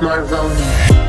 Marvoni.